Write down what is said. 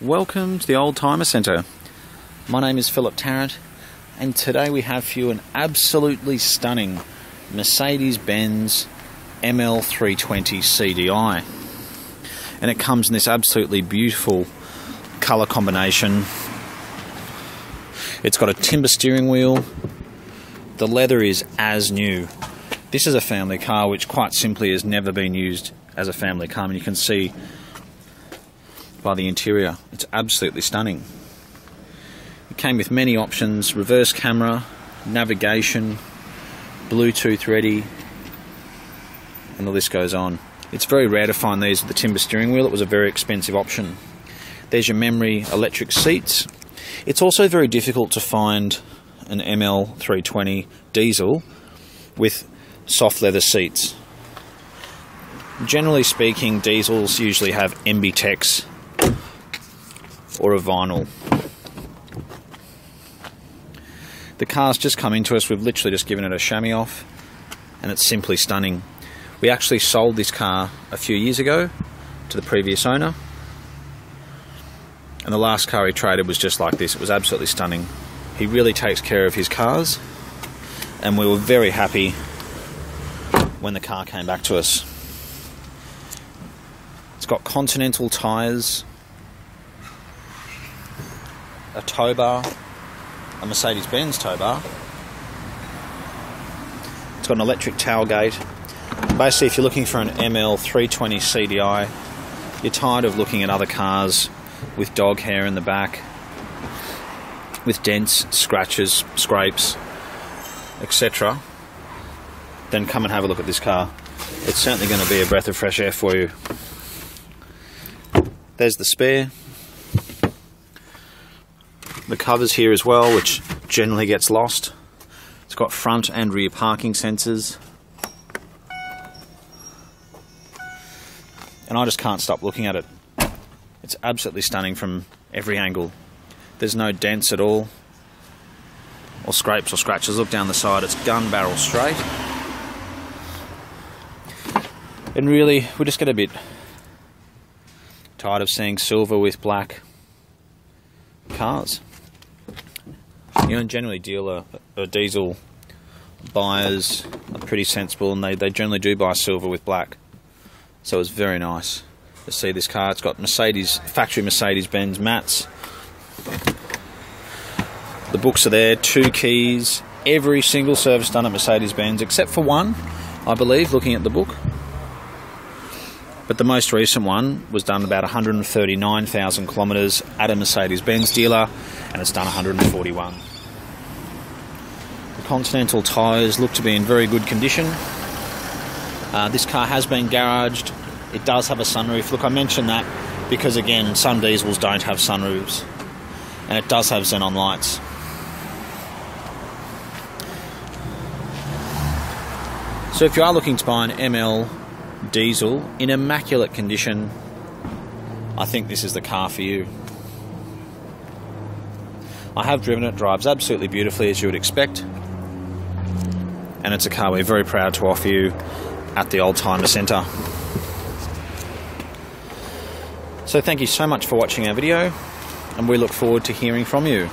Welcome to the Oldtimer Centre. My name is Philip Tarrant, and today we have for you an absolutely stunning Mercedes Benz ML320 CDI. And it comes in this absolutely beautiful colour combination. It's got a timber steering wheel, the leather is as new. This is a family car which, quite simply, has never been used as a family car, and you can see by the interior. It's absolutely stunning. It came with many options reverse camera, navigation, Bluetooth ready, and the list goes on. It's very rare to find these with the timber steering wheel, it was a very expensive option. There's your memory electric seats. It's also very difficult to find an ML320 diesel with soft leather seats. Generally speaking, diesels usually have MB-Tex or a vinyl. The car's just come into us, we've literally just given it a chamois off, and it's simply stunning. We actually sold this car a few years ago to the previous owner, and the last car he traded was just like this. It was absolutely stunning. He really takes care of his cars, and we were very happy when the car came back to us. It's got Continental tyres, a tow bar, a Mercedes Benz tow bar. It's got an electric tailgate. Basically, if you're looking for an ML 320 CDI, you're tired of looking at other cars with dog hair in the back, with dents, scratches, scrapes, etc., then come and have a look at this car. It's certainly going to be a breath of fresh air for you. There's the spare the covers here as well, which generally gets lost. It's got front and rear parking sensors. And I just can't stop looking at it. It's absolutely stunning from every angle. There's no dents at all, or scrapes or scratches. Look down the side, it's gun barrel straight. And really, we just get a bit tired of seeing silver with black cars. You know, generally dealer uh, diesel buyers are pretty sensible and they, they generally do buy silver with black. So it's very nice to see this car. It's got Mercedes, factory Mercedes Benz mats. The books are there, two keys, every single service done at Mercedes Benz except for one, I believe, looking at the book. But the most recent one was done about 139,000 kilometres at a Mercedes Benz dealer, and it's done 141. The Continental tyres look to be in very good condition. Uh, this car has been garaged. It does have a sunroof. Look, I mentioned that because, again, some diesels don't have sunroofs, and it does have xenon lights. So, if you are looking to buy an ML diesel in immaculate condition, I think this is the car for you. I have driven it, drives absolutely beautifully as you would expect, and it's a car we're very proud to offer you at the Oldtimer Centre. So, thank you so much for watching our video, and we look forward to hearing from you.